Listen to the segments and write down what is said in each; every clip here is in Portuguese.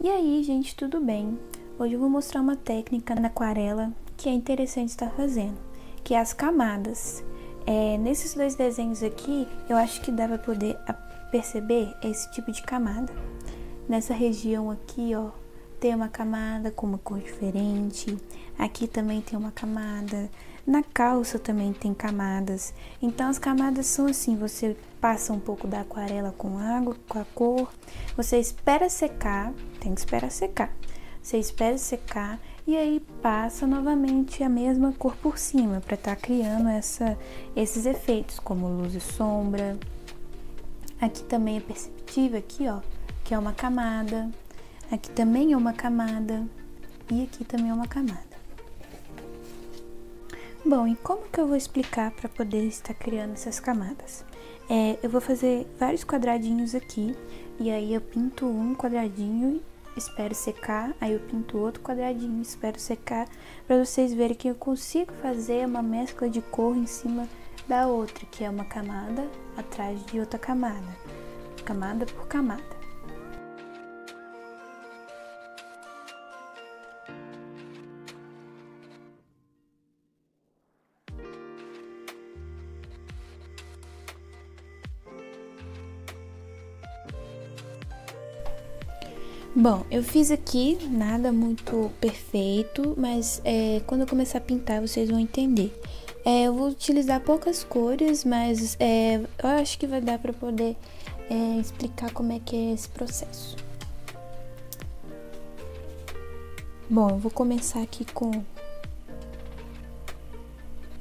E aí, gente, tudo bem? Hoje eu vou mostrar uma técnica na aquarela que é interessante estar fazendo, que é as camadas. É, nesses dois desenhos aqui, eu acho que dá para poder perceber esse tipo de camada. Nessa região aqui, ó, tem uma camada com uma cor diferente. Aqui também tem uma camada. Na calça também tem camadas. Então as camadas são assim, você passa um pouco da aquarela com água, com a cor. Você espera secar, tem que esperar secar. Você espera secar e aí passa novamente a mesma cor por cima para estar tá criando essa, esses efeitos como luz e sombra. Aqui também é perceptível aqui, ó, que é uma camada. Aqui também é uma camada e aqui também é uma camada. Bom, e como que eu vou explicar para poder estar criando essas camadas? É, eu vou fazer vários quadradinhos aqui e aí eu pinto um quadradinho, espero secar, aí eu pinto outro quadradinho, espero secar, para vocês verem que eu consigo fazer uma mescla de cor em cima da outra, que é uma camada atrás de outra camada, camada por camada. Bom, eu fiz aqui nada muito perfeito, mas é, quando eu começar a pintar vocês vão entender. É, eu vou utilizar poucas cores, mas é, eu acho que vai dar para poder é, explicar como é que é esse processo. Bom, eu vou começar aqui com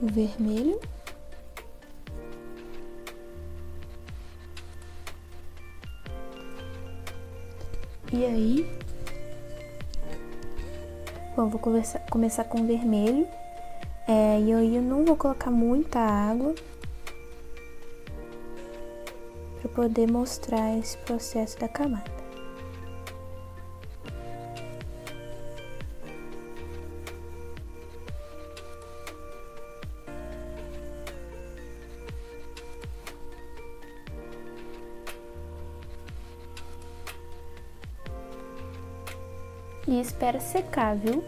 o vermelho. E aí, bom, vou começar, com vermelho. É, e aí eu não vou colocar muita água para poder mostrar esse processo da camada. E espera secar, viu?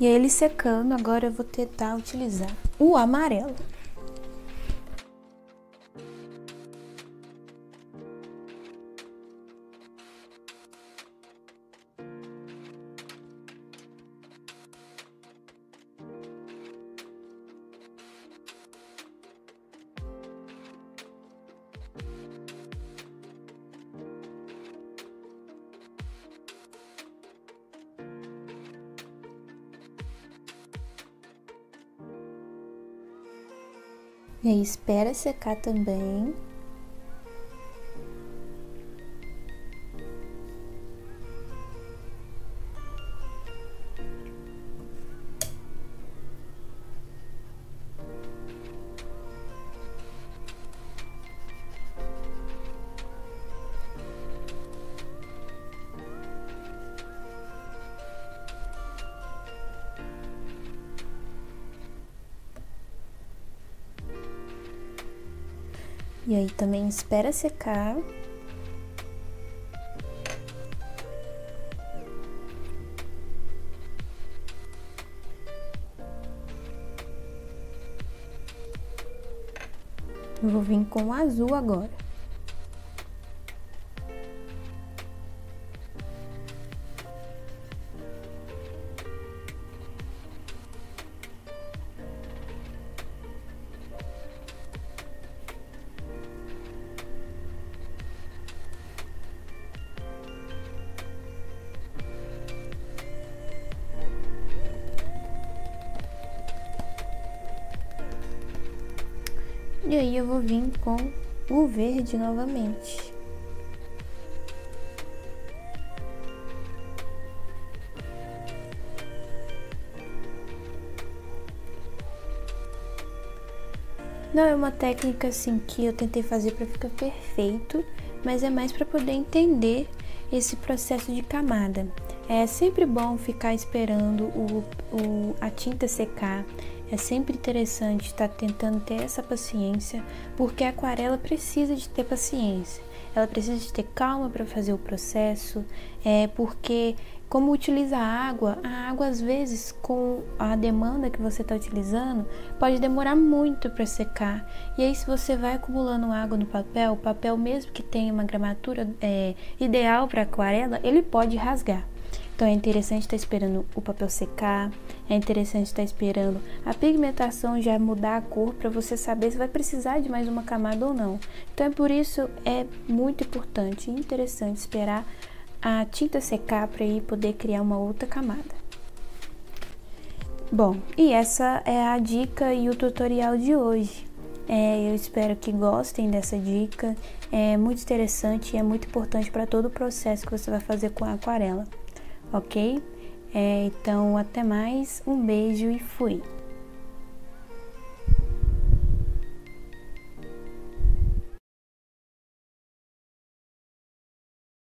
E ele secando, agora eu vou tentar utilizar o amarelo. E aí espera secar também. E aí também espera secar. Eu vou vir com o azul agora. E aí eu vou vir com o verde novamente. Não é uma técnica assim que eu tentei fazer para ficar perfeito, mas é mais para poder entender esse processo de camada. É sempre bom ficar esperando o, o, a tinta secar. É sempre interessante estar tentando ter essa paciência, porque a aquarela precisa de ter paciência. Ela precisa de ter calma para fazer o processo, é porque como utiliza a água, a água às vezes com a demanda que você está utilizando pode demorar muito para secar. E aí se você vai acumulando água no papel, o papel mesmo que tenha uma gramatura é, ideal para aquarela, ele pode rasgar. Então é interessante estar tá esperando o papel secar, é interessante estar tá esperando a pigmentação já mudar a cor para você saber se vai precisar de mais uma camada ou não. Então é por isso é muito importante e interessante esperar a tinta secar para ir poder criar uma outra camada. Bom, e essa é a dica e o tutorial de hoje. É, eu espero que gostem dessa dica. É muito interessante e é muito importante para todo o processo que você vai fazer com a aquarela, ok? É, então, até mais, um beijo e fui!